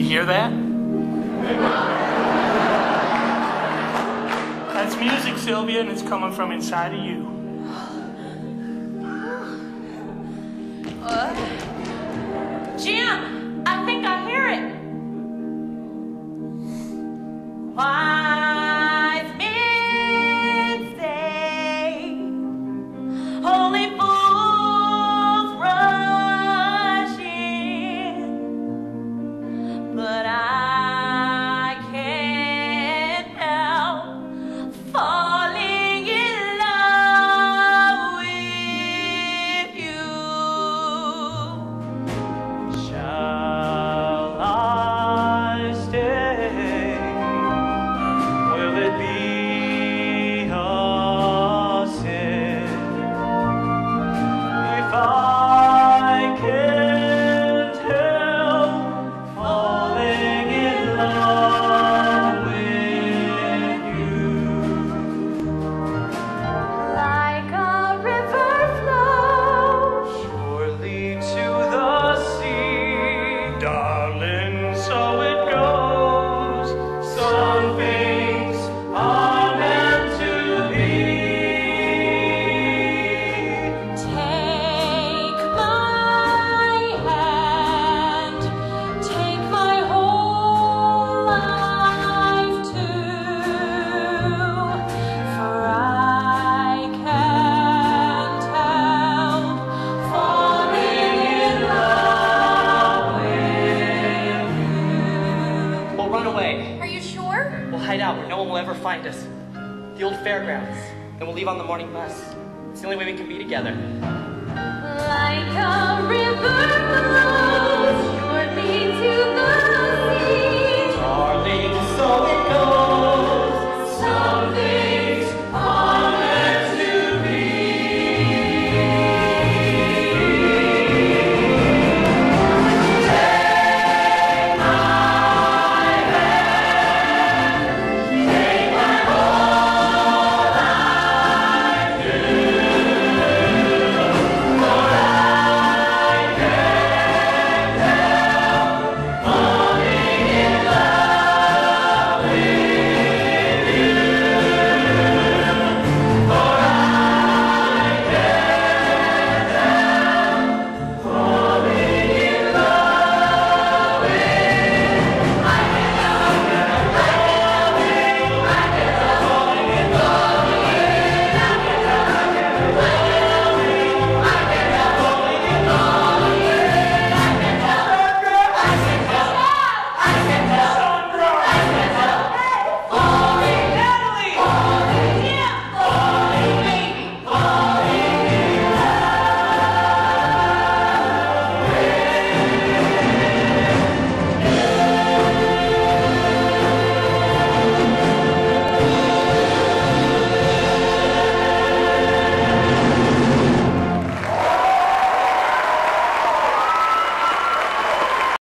You hear that? That's music, Sylvia, and it's coming from inside of you. Uh. one will ever find us. The old fairgrounds. Then we'll leave on the morning bus. It's the only way we can be together. Like a river.